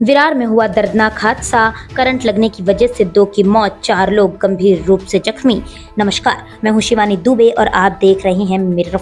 विरार में हुआ दर्दनाक हादसा। करंट लगने की वजह से दो की मौत, चार लोग गंभीर रूप से जख्मी। नमस्कार, मैं हूँ शिवानी दुबे और आप देख रहे हैं मेरे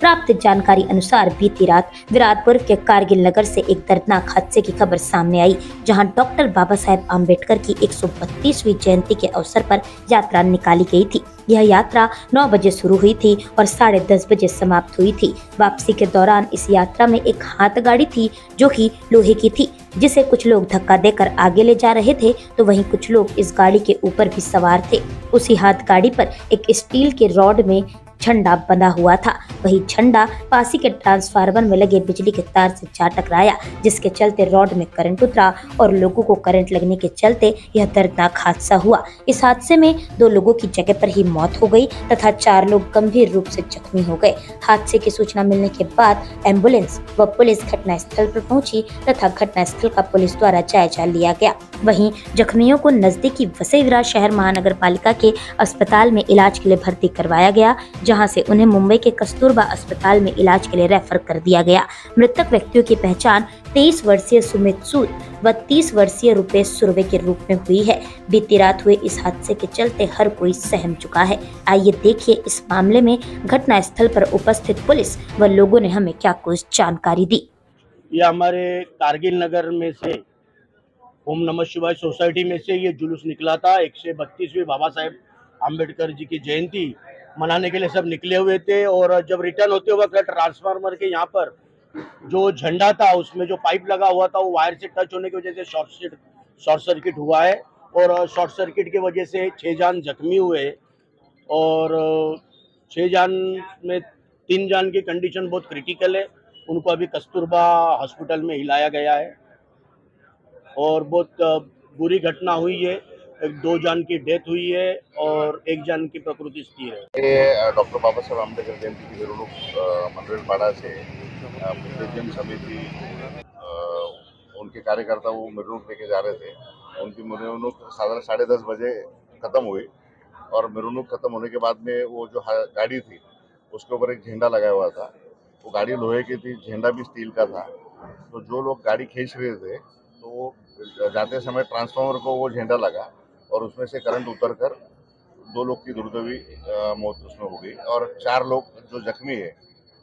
प्राप्त जानकारी अनुसार बीती रात विराटपुर के कारगिल नगर से एक दर्दनाक हादसे की खबर सामने आई, जहाँ डॉक्टर बाबा साहेब आम्बेडकर की 132वीं जयंती के अवसर पर यात्रा निकाली गई थी। यह यात्रा 9 बजे शुरू हुई थी और साढ़े दस बजे समाप्त हुई थी। वापसी के दौरान इस यात्रा में एक हाथ गाड़ी थी जो कि लोहे की थी, जिसे कुछ लोग धक्का देकर आगे ले जा रहे थे तो वहीं कुछ लोग इस गाड़ी के ऊपर भी सवार थे। उसी हाथ गाड़ी पर एक स्टील के रॉड में झंडा बंधा हुआ था। वही झंडा पासी के ट्रांसफार्मर में लगे बिजली के तार से जा टकराया, जिसके चलते रॉड में करंट उतरा और लोगों को करंट लगने के चलते यह दर्दनाक हादसा हुआ। इस हादसे में दो लोगों की जगह पर ही मौत हो गई तथा चार लोग गंभीर रूप से जख्मी हो गए। हादसे की सूचना मिलने के बाद एंबुलेंस व पुलिस घटनास्थल पर पहुँची तथा घटना स्थल का पुलिस द्वारा जायजा लिया गया। वहीं जख्मियों को नजदीकी वसई शहर महानगर पालिका के अस्पताल में इलाज के लिए भर्ती करवाया गया, जहाँ से उन्हें मुंबई के कस्तूरबा अस्पताल में इलाज के लिए रेफर कर दिया गया। मृतक व्यक्तियों की पहचान 23 वर्षीय सुमित सूद व 30 वर्षीय रुपेश सुरवे के रूप में हुई है। बीती रात हुए इस हादसे के चलते हर कोई सहम चुका है। आइए देखिए इस मामले में घटना स्थल पर उपस्थित पुलिस व लोगों ने हमें क्या कुछ जानकारी दी। ये हमारे कारगिल नगर में से ओम नमः शिवाय सोसाइटी में से ये जुलूस निकला था, एक सौ बत्तीसवीं बाबा साहेब आम्बेडकर जी की जयंती मनाने के लिए सब निकले हुए थे और जब रिटर्न होते वक्त ट्रांसफार्मर के यहाँ पर जो झंडा था, उसमें जो पाइप लगा हुआ था, वो वायर से टच होने की वजह से शॉर्ट शॉर्ट सर्किट हुआ है और शॉर्ट सर्किट की वजह से छः जान जख्मी हुए और छः जान में तीन जान की कंडीशन बहुत क्रिटिकल है। उनको अभी कस्तूरबा हॉस्पिटल में हिलाया गया है। और बहुत बुरी घटना हुई है। दो जान की डेथ हुई है और एक जान की प्रकृति स्थिर है। डॉक्टर बाबा साहेब आम्बेडकर जयंती की मिरवणूक मंडलपाड़ा से प्रेसिडेंट समिति उनके कार्यकर्ता वो मिरवणूक लेके जा रहे थे। उनकी मिरवणूक साधारण साढ़े दस बजे ख़त्म हुई और मिरवणूक ख़त्म होने के बाद में वो जो गाड़ी थी, उसके ऊपर एक झंडा लगाया हुआ था। वो गाड़ी लोहे की थी, झंडा भी स्टील का था। तो जो लोग गाड़ी खींच रहे थे जाते समय ट्रांसफार्मर को वो झंडा लगा और उसमें से करंट उतर कर दो लोग की दुर्दैवी मौत उसमें हो गई और चार लोग जो जख्मी है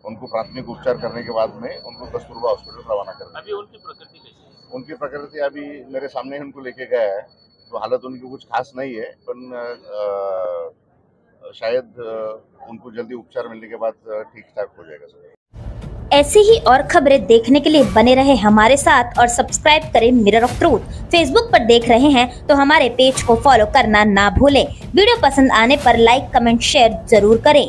उनको प्राथमिक उपचार करने के बाद में उनको कस्तूरबा हॉस्पिटल रवाना कर अभी उनकी प्रकृति कैसी उनकी प्रकृति अभी मेरे सामने ही उनको लेके गया है तो हालत उनकी कुछ खास नहीं है पर शायद उनको जल्दी उपचार मिलने के बाद ठीक ठाक हो जाएगा सर। ऐसी ही और खबरें देखने के लिए बने रहे हमारे साथ और सब्सक्राइब करें मिरर ऑफ़ ट्रूथ फेसबुक पर देख रहे हैं तो हमारे पेज को फॉलो करना ना भूलें। वीडियो पसंद आने पर लाइक कमेंट शेयर ज़रूर करें।